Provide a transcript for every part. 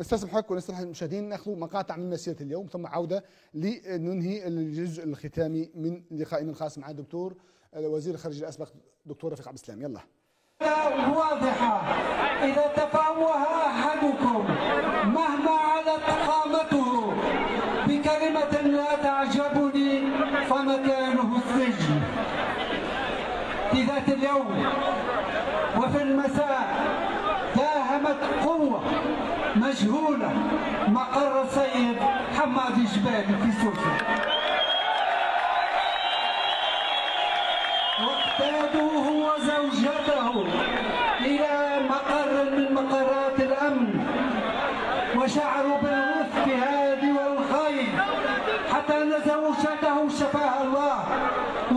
نستسمح حضرتك ونستسمح المشاهدين. ناخذ مقاطع من مسيرة اليوم ثم عودة لننهي الجزء الختامي من لقائنا الخاص مع الدكتور وزير الخارجية الأسبق دكتور رفيق عبد السلام يلا. واضحة إذا تفوه أحدكم مهما علت قامته بكلمة لا تعجبني فمكانه السجن. في ذات اليوم وفي المساء داهمت قوة مجهولة. مقر السيد حماد جبالي في سوسة. واقتادوه وزوجته إلى مقر من مقرات الأمن وشعروا بالوثق هذه والخير. حتى أن زوجته شفاها الله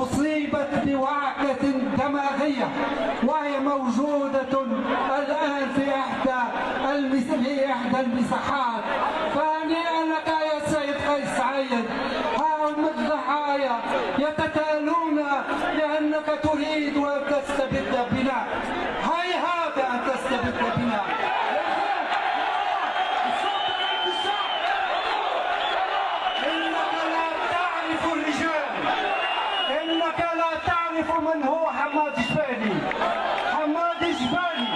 أصيبت بوعكة دماغية وهي موجودة الآن في إحدى المس... في إحدى المساحات فهنيئا لك يا سيد قيس سعيد هاهم الضحايا يتتالون لأنك تريد أن تستبد بنا هيهات أن تستبد بنا إنك لا تعرف الرجال إنك لا تعرف من هو حماد جبالي حماد جبالي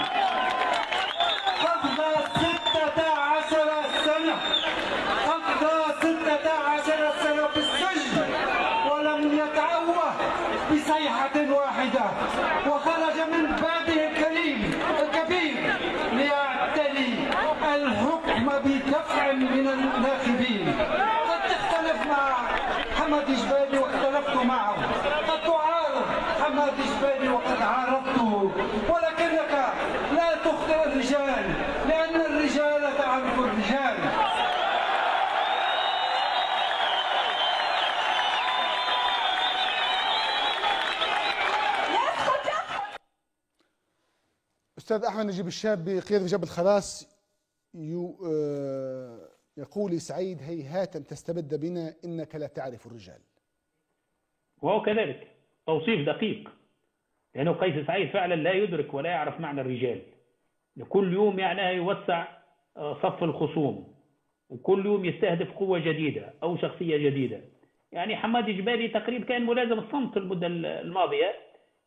قضى ستة عشر سنة قضى ستة عشر سنة في السجن ولم يتعوه واحدة وخرج من بابه الكريم الكبير ليعتلي الحكم بدفع من الناخبين. قد تختلف مع حماد جبالي واختلفت معه. قد تعارض حماد جبالي وقد عارضته ولكنك لا تخطئ الرجال لأن الرجال تعرف الرجال أستاذ أحمد نجيب الشاب بقياده جبل خلاص آه، يقول سعيد هيهات أن تستبد بنا إنك لا تعرف الرجال. وهو كذلك. توصيف دقيق. لأنه قيس سعيد فعلا لا يدرك ولا يعرف معنى الرجال. كل يوم يعني يوسع آه، صف الخصوم. وكل يوم يستهدف قوة جديدة أو شخصية جديدة. يعني حماد جبالي تقريبا كان ملازم الصمت المدة الماضية.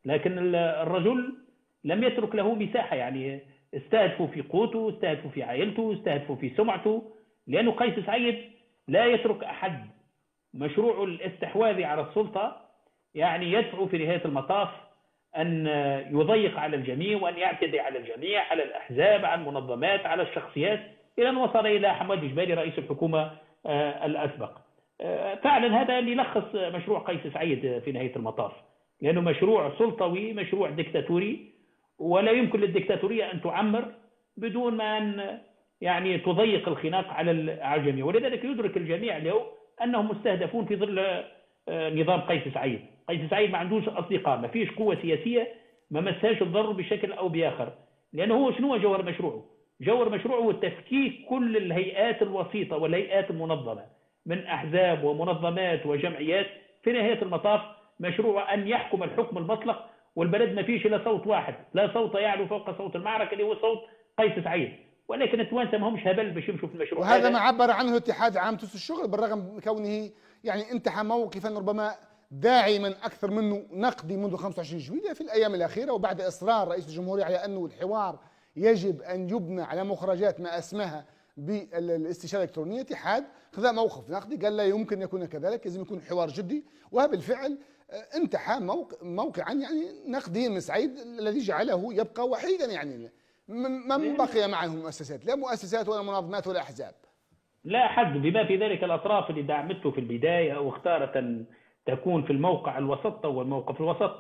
لكن ال- الرجل لم يترك له مساحة يعني استهدفوا في قوته استهدفوا في عائلته استهدفوا في سمعته لأنه قيس سعيد لا يترك أحد. مشروع الاستحواذ على السلطة يعني يدفع في نهاية المطاف أن يضيق على الجميع وأن يعتدي على الجميع على الأحزاب على المنظمات على الشخصيات إلى أن وصل إلى حماد جبالي رئيس الحكومة آه، الأسبق. آه، فعلا هذا يلخص مشروع قيس سعيد في نهاية المطاف لأنه مشروع سلطوي مشروع ديكتاتوري ولا يمكن للديكتاتورية أن تعمر بدون ما أن يعني تضيق الخناق على على الجميع ولذلك يدرك الجميع اليوم أنهم مستهدفون في ظل آه، نظام قيس سعيد. قيس سعيد ما عندوش أصدقاء ما فيش قوة سياسية ما مساش الضر بشكل أو بآخر. لأنه هو شنو جوهر مشروعه؟ جوهر مشروعه هو تفكيك كل الهيئات الوسيطة والهيئات المنظمة من أحزاب ومنظمات وجمعيات. في نهاية المطاف مشروع أن يحكم الحكم المطلق والبلد ما فيش إلا صوت واحد لا صوت يعلو فوق صوت المعركة اللي هو صوت قيس سعيد. ولكن التوانسة ما همش هبل باش يمشوا في المشروع. وهذا هذا. ما عبر عنه الاتحاد عام تونس الشغل بالرغم من كونه يعني انتهى موقفا ربما داعما أكثر منه نقدي منذ 25 جويلية في الأيام الأخيرة وبعد إصرار رئيس الجمهورية على أنه الحوار يجب أن يبنى على مخرجات ما أسمها بالاستشارة الإلكترونية اتحاد خذ موقف نقدي. قال لا يمكن يكون كذلك لازم يكون حوار جدي. وبالفعل آه، انتهى موق- موقعا يعني نقديا من سعيد الذي جعله يبقى وحيدا يعني من من بقي معه مؤسسات لا مؤسسات ولا منظمات ولا أحزاب. لا حد بما في ذلك الأطراف اللي دعمته في البداية واختارت أن تكون في الموقع الوسط أو الموقف الوسط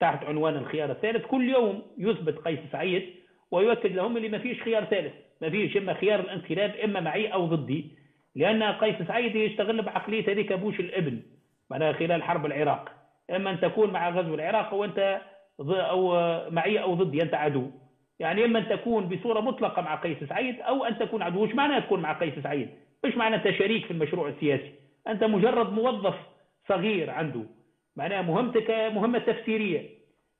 تحت عنوان الخيار الثالث كل يوم يثبت قيس سعيد ويؤكد لهم اللي ما فيش خيار ثالث ما فيش إما خيار الانقلاب إما معي أو ضدي لأن قيس سعيد يشتغل بعقلية هذيك بوش الإبن معناها خلال حرب العراق. إما أن تكون مع غزو العراق وأنت ض- أو معي أو ضدي أنت عدو. يعني إما أن تكون بصورة مطلقة مع قيس سعيد أو أن تكون عدو. إيش معنى تكون مع قيس سعيد؟ إيش معنى انت شريك في المشروع السياسي؟ أنت مجرد موظف صغير عنده. معناها مهمتك مهمة تفسيرية.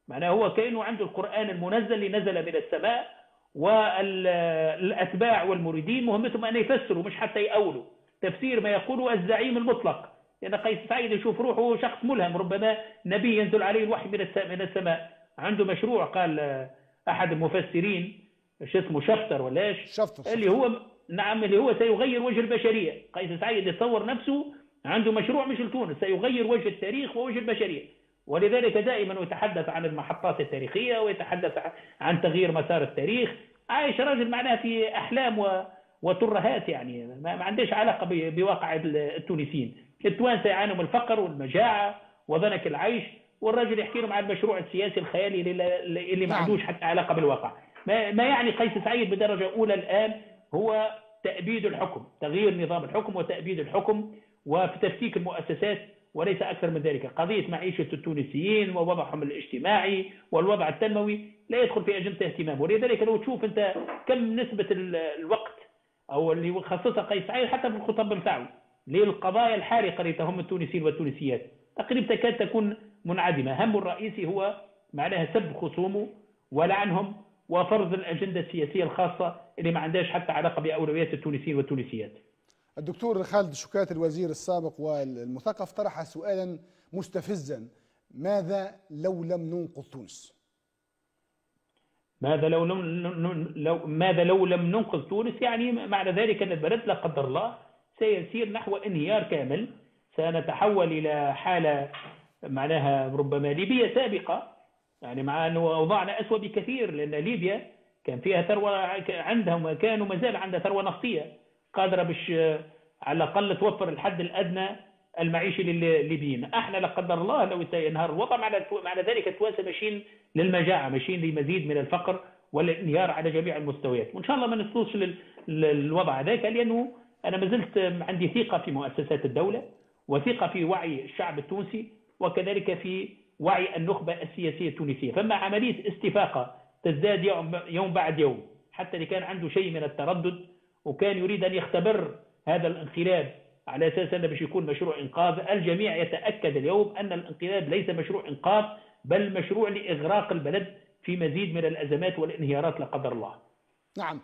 معناها هو كأنه عنده القرآن المنزل اللي نزل من السماء والأتباع والمريدين مهمتهم أن يفسروا مش حتى يأولوا. تفسير ما يقوله الزعيم المطلق. لأن قيس سعيد يشوف روحه شخص ملهم ربما نبي ينزل عليه الوحي من السماء عنده مشروع قال أحد المفسرين شو اسمه شفتر ولا إيش؟ شفتر اللي هو نعم اللي هو سيغير وجه البشرية. قيس سعيد يتصور نفسه عنده مشروع مش لتونس سيغير وجه التاريخ ووجه البشرية. ولذلك دائما يتحدث عن المحطات التاريخية ويتحدث عن تغيير مسار التاريخ. عايش راجل معناه في أحلام و... وترهات يعني ما عندهش علاقة بواقع التونسيين. التوانسة يعانوا من الفقر والمجاعة وضنك العيش والراجل يحكي لهم عن المشروع السياسي الخيالي اللي ما نعم. عندوش حتى علاقة بالواقع. ما, يعني قيس سعيد بدرجة أولى الآن هو تأبيد الحكم تغيير نظام الحكم وتأبيد الحكم وفي تفكيك المؤسسات وليس أكثر من ذلك. قضية معيشة التونسيين ووضعهم الاجتماعي والوضع التنموي لا يدخل في أجندة اهتمام. ولذلك لو تشوف أنت كم نسبة الوقت أو اللي خصصها قيس سعيد حتى في الخطب بتاعه للقضايا الحارقة اللي تهم التونسيين والتونسيات. تقريبا تكاد تكون منعدمة. همه الرئيسي هو معناها سب خصومه ولعنهم وفرض الأجندة السياسية الخاصة اللي ما عندهاش حتى علاقة بأولويات التونسيين والتونسيات. الدكتور خالد شكات الوزير السابق والمثقف طرح سؤالا مستفزا. ماذا لو لم ننقذ تونس؟ ماذا لو لم لو ماذا لو لم ننقذ تونس؟ يعني معنى ذلك أن البلد لا قدر الله سيسير نحو انهيار كامل. سنتحول إلى حالة معناها ربما ليبيا سابقة يعني مع أنه اوضاعنا اسوء بكثير لأن ليبيا كان فيها ثروة عندهم كانوا ما زال عندها ثروة نفطية. قادرة باش على الأقل توفر الحد الأدنى المعيشي للليبيين. أحنا لا قدر الله لو ينهار الوضع معنى ذلك التوانسه ماشيين للمجاعة ماشيين لمزيد من الفقر والانهيار على جميع المستويات. وإن شاء الله ما نصلوش للوضع ذاك لأنه أنا ما زلت عندي ثقة في مؤسسات الدولة وثقة في وعي الشعب التونسي وكذلك في وعي النخبة السياسية التونسية. فما عملية استفاقة تزداد يوم, بعد يوم حتى اللي كان عنده شيء من التردد وكان يريد أن يختبر هذا الانقلاب على أساس أنه باش يكون مشروع إنقاذ الجميع يتأكد اليوم أن الانقلاب ليس مشروع إنقاذ بل مشروع لإغراق البلد في مزيد من الأزمات والانهيارات لا قدر الله. نعم.